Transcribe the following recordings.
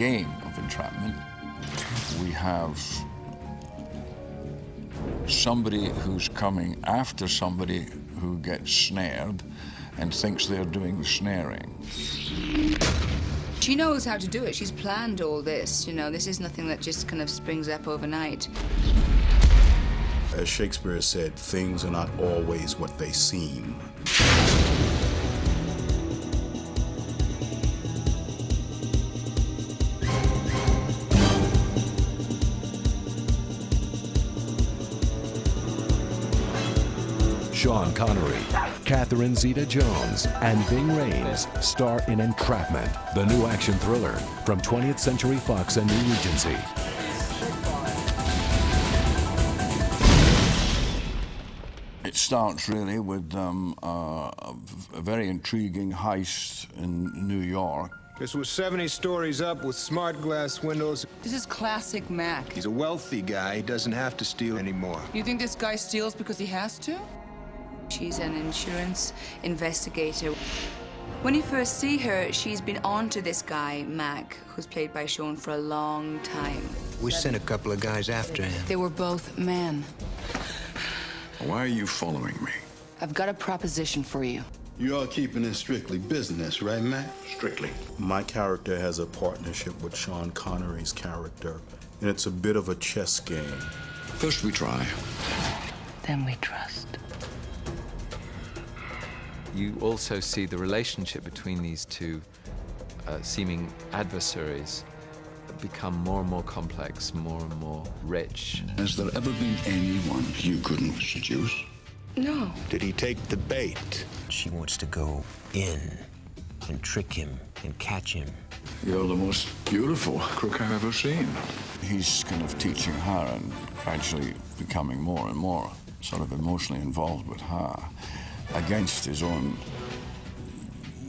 game of entrapment. We have somebody who's coming after somebody who gets snared and thinks they're doing the snaring. She knows how to do it. She's planned all this. You know, this is nothing that just kind of springs up overnight. As Shakespeare said, things are not always what they seem. Sean Connery, Catherine Zeta-Jones, and Ving Rhames star in Entrapment, the new action thriller from 20th Century Fox and New Regency. It starts really with um, uh, a very intriguing heist in New York. This was 70 stories up with smart glass windows. This is classic Mac. He's a wealthy guy. He doesn't have to steal anymore. You think this guy steals because he has to? She's an insurance investigator. When you first see her, she's been on to this guy, Mac, who's played by Sean for a long time. We sent a couple of guys after him. They were both men. Why are you following me? I've got a proposition for you. You are keeping it strictly business, right, Mac? Strictly. My character has a partnership with Sean Connery's character, and it's a bit of a chess game. First we try. Then we trust. You also see the relationship between these two uh, seeming adversaries become more and more complex, more and more rich. Has there ever been anyone you couldn't seduce? No. Did he take the bait? She wants to go in and trick him and catch him. You're the most beautiful crook I've ever seen. He's kind of teaching her and actually becoming more and more sort of emotionally involved with her against his own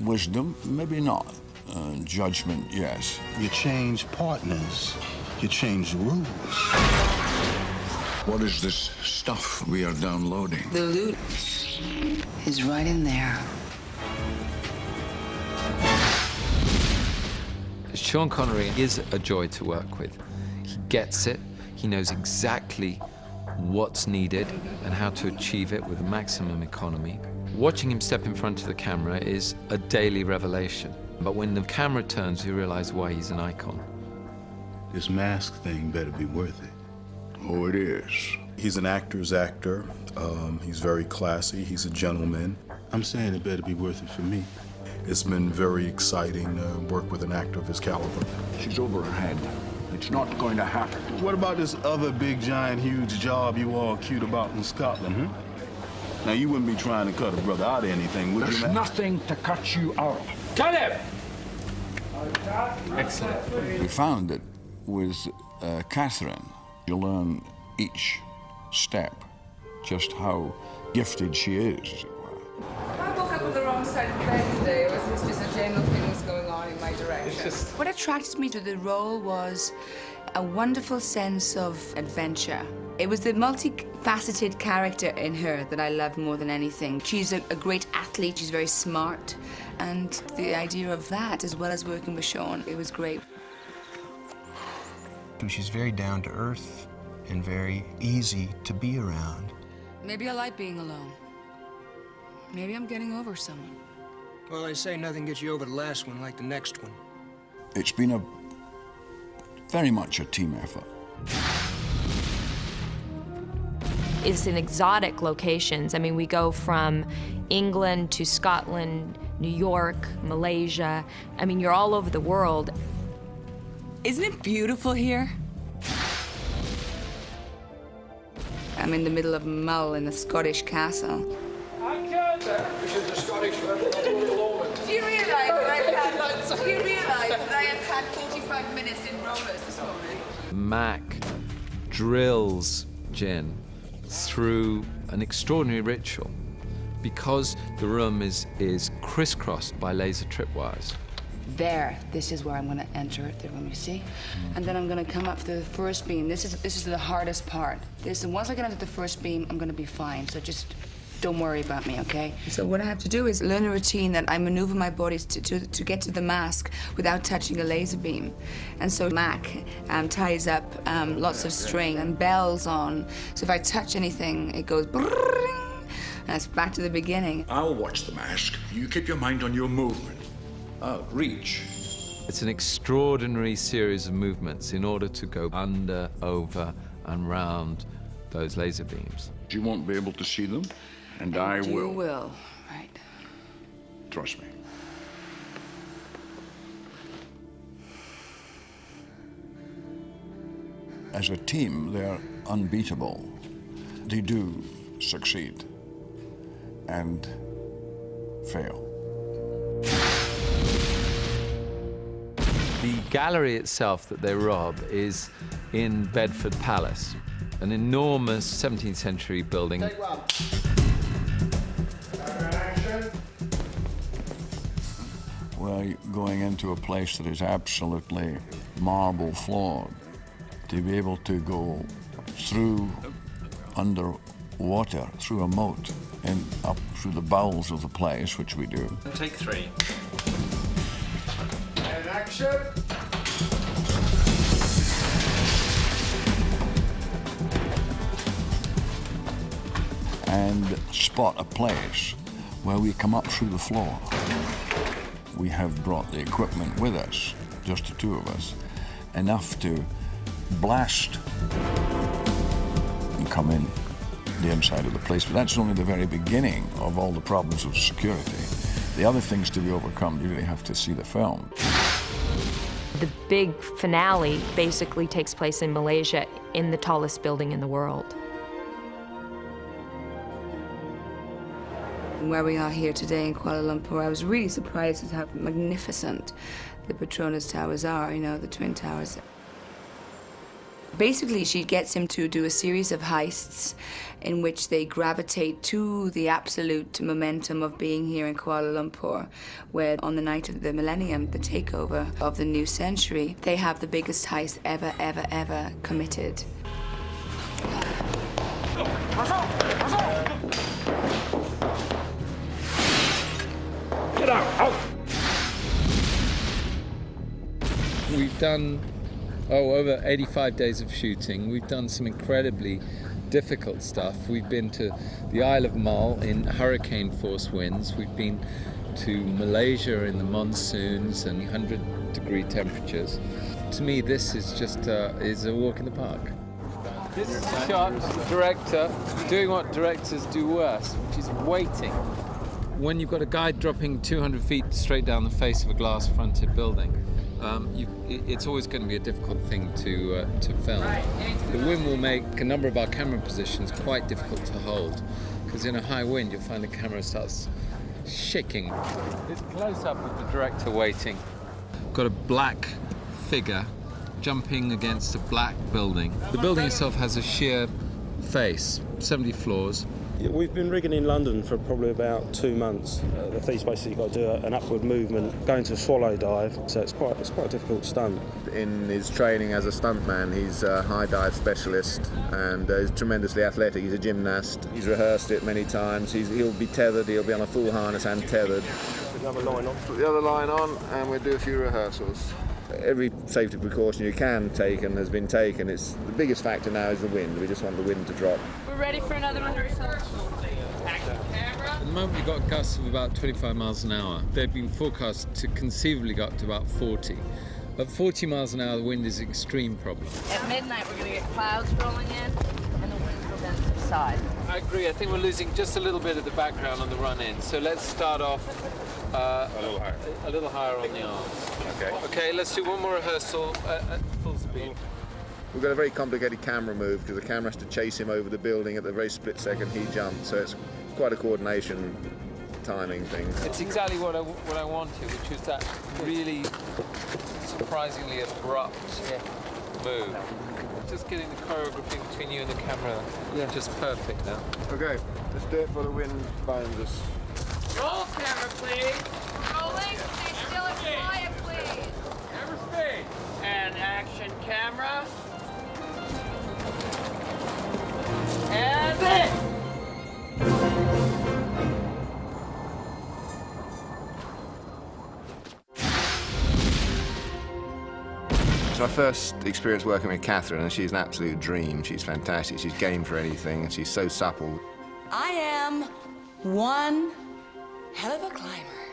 wisdom, maybe not. Uh, judgment, yes. You change partners. You change the rules. What is this stuff we are downloading? The loot is right in there. Sean Connery is a joy to work with. He gets it, he knows exactly what's needed and how to achieve it with maximum economy. Watching him step in front of the camera is a daily revelation. But when the camera turns, you realize why he's an icon. This mask thing better be worth it. Oh, it is. He's an actor's actor. Um, he's very classy. He's a gentleman. I'm saying it better be worth it for me. It's been very exciting to work with an actor of his caliber. She's over her head. It's not going to happen. What about this other big, giant, huge job you all cute about in Scotland, huh? Now, you wouldn't be trying to cut a brother out of anything, would There's you, Mac? nothing to cut you out of. Cut him! Excellent. We found that with uh, Catherine, you learn each step just how gifted she is, as it were. I woke up on the wrong side of bed today, or was this just a general thing that's going on in my direction? What attracted me to the role was a wonderful sense of adventure. It was the multifaceted character in her that I loved more than anything. She's a, a great athlete, she's very smart, and the idea of that, as well as working with Sean, it was great. She's very down to earth and very easy to be around. Maybe I like being alone. Maybe I'm getting over someone. Well, they say nothing gets you over the last one like the next one. It's been a very much a team effort. It's in exotic locations. I mean, we go from England to Scotland, New York, Malaysia. I mean, you're all over the world. Isn't it beautiful here? I'm in the middle of Mull in a Scottish castle. I can't. This is the Scottish version of Royal Ormond. Do you realize that I've had, do you realize that I have had 45 minutes in rollers this morning? Mac drills Gin through an extraordinary ritual because the room is, is crisscrossed by laser tripwires. There, this is where I'm going to enter the room, you see? And then I'm going to come up to the first beam. This is this is the hardest part. This, and once I get onto the first beam, I'm going to be fine. So just don't worry about me, okay? So what I have to do is learn a routine that I maneuver my body to, to, to get to the mask without touching a laser beam. And so Mac um, ties up um, lots of string and bells on. So if I touch anything, it goes and it's back to the beginning. I'll watch the mask. You keep your mind on your movement. Oh, reach. It's an extraordinary series of movements in order to go under, over, and round those laser beams. You won't be able to see them, and I you will. will, right. Trust me. As a team, they're unbeatable. They do succeed and fail. The gallery itself that they rob is in Bedford Palace, an enormous 17th century building. We're going into a place that is absolutely marble floored. To be able to go through underwater, through a moat, and up through the bowels of the place, which we do. Take three. And action. and spot a place where we come up through the floor. We have brought the equipment with us, just the two of us, enough to blast and come in the inside of the place. But that's only the very beginning of all the problems of security. The other things to be overcome, you really have to see the film. The big finale basically takes place in Malaysia in the tallest building in the world. And where we are here today in Kuala Lumpur, I was really surprised at how magnificent the Petronas Towers are, you know, the Twin Towers. Basically, she gets him to do a series of heists in which they gravitate to the absolute momentum of being here in Kuala Lumpur, where on the night of the millennium, the takeover of the new century, they have the biggest heist ever, ever, ever committed. We've done, oh, over 85 days of shooting. We've done some incredibly difficult stuff. We've been to the Isle of Mull in hurricane force winds. We've been to Malaysia in the monsoons and 100 degree temperatures. To me, this is just uh, is a walk in the park. This is a shot of the director doing what directors do worst, which is waiting. When you've got a guy dropping 200 feet straight down the face of a glass-fronted building, um, you, it's always going to be a difficult thing to uh, to film. The wind will make a number of our camera positions quite difficult to hold, because in a high wind you'll find the camera starts shaking. It's close up of the director waiting. Got a black figure jumping against a black building. The building itself has a sheer face, 70 floors. Yeah, We've been rigging in London for probably about two months. Uh, the thief's basically got to do a- an upward movement, going to a swallow dive, so it's quite it's quite a difficult stunt. In his training as a stuntman, he's a high dive specialist and uh, he's tremendously athletic. He's a gymnast. He's rehearsed it many times. He's, he'll be tethered. He'll be on a full harness and tethered. Put the other line on. Put the other line on, and we'll do a few rehearsals. Every safety precaution you can take and has been taken. It's the biggest factor now is the wind. We just want the wind to drop. We're ready for another rehearsal. At the moment, we've got gusts of about 25 miles an hour. They've been forecast to conceivably go up to about 40. At 40 miles an hour, the wind is an extreme problem. At midnight, we're going to get clouds rolling in, and the wind will then subside. I agree. I think we're losing just a little bit of the background on the run in. So let's start off uh, a little higher. A, little higher on the arms. Okay. Okay. Let's do one more rehearsal at, at full speed. We've got a very complicated camera move because the camera has to chase him over the building at the very split second he jumps. So it's quite a coordination timing thing. It's exactly what I what I wanted, which was that really surprisingly abrupt move. Just getting the choreography between you and the camera yeah. just perfect now. Okay, let's do it for the wind finds us. Roll camera, please. Rolling, stay still and quiet, please. Never speed. And action camera. And it. So I first experience working with Catherine, and she's an absolute dream. She's fantastic. She's game for anything, and she's so supple. I am one hell of a climber.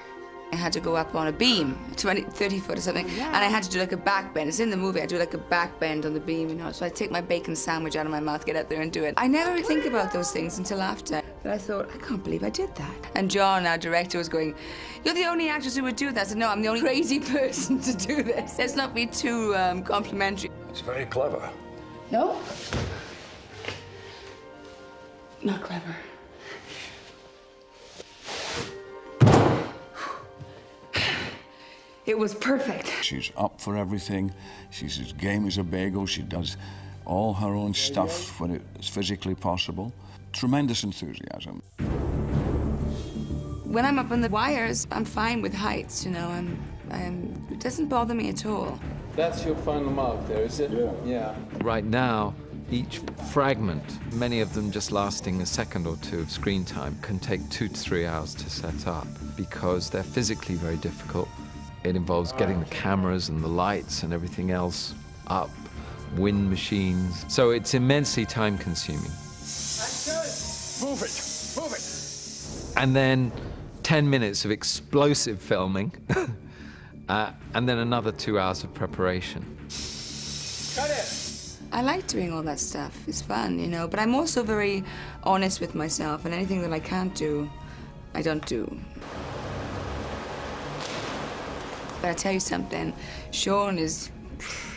I had to go up on a beam, 20, 30 foot or something, and I had to do like a back bend. It's in the movie. I do like a back bend on the beam, you know. So I take my bacon sandwich out of my mouth, get out there and do it. I never think about those things until after. But I thought, I can't believe I did that. And Jon, our director, was going, "You're the only actress who would do that." I said, "No, I'm the only crazy person to do this. Let's not be too um, complimentary." It's very clever. No. Not clever. It was perfect. She's up for everything. She's as game as a bagel. She does all her own stuff when it's physically possible. Tremendous enthusiasm. When I'm up on the wires, I'm fine with heights, you know. I'm, I'm, it doesn't bother me at all. That's your final mark there, is it? Yeah. Yeah. Right now, each fragment, many of them just lasting a second or two of screen time, can take two to three hours to set up because they're physically very difficult. It involves getting the cameras and the lights and everything else up, wind machines. So it's immensely time consuming. Move it! Move it! And then 10 minutes of explosive filming, uh, and then another two hours of preparation. Cut it! I like doing all that stuff. It's fun, you know, but I'm also very honest with myself, and anything that I can't do, I don't do. But I tell you something, Sean is,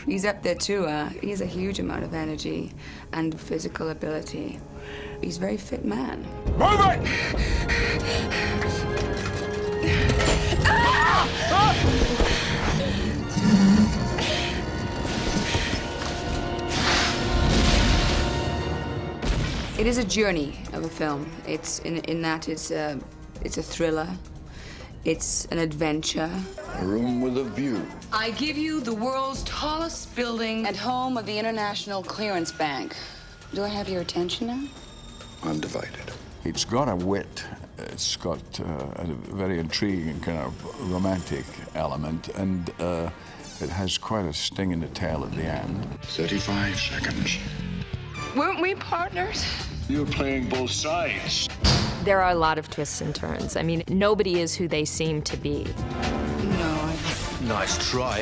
he's up there too. Uh, he has a huge amount of energy and physical ability. He's a very fit man. Move it! It is a journey of a film. It's in, in that it's a, it's a thriller. It's an adventure. A room with a view. I give you the world's tallest building and home of the International Clearance Bank. Do I have your attention now? Undivided. It's got a wit. It's got uh, a very intriguing kind of romantic element, and uh, it has quite a sting in the tail at the end. 35 seconds. Weren't we partners? You're playing both sides. There are a lot of twists and turns. I mean, nobody is who they seem to be. No, Nice try.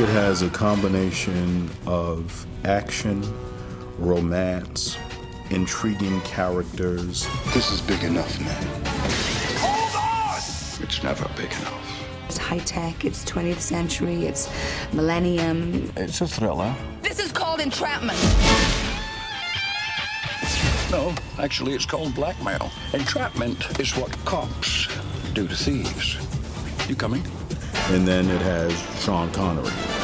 It has a combination of action, romance, intriguing characters. This is big enough, man. Hold on! It's never big enough. It's high tech, it's 20th century, it's millennium. It's a thriller. This is called entrapment. No, actually, it's called blackmail. Entrapment is what cops do to thieves. You coming? And then it has Sean Connery.